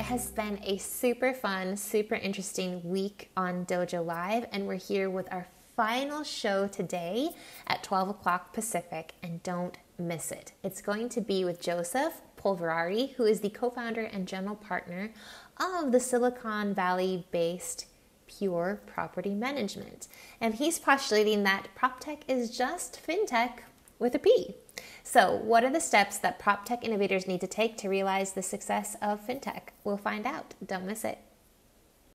has been a super fun, super interesting week on Dojo Live, and we're here with our final show today at 12 o'clock Pacific, and don't miss it. It's going to be with Joseph Polverari, who is the co founder and general partner of the Silicon Valley based Pure Property Management. And he's postulating that PropTech is just fintech with a P. So, what are the steps that prop tech innovators need to take to realize the success of fintech? We'll find out. Don't miss it.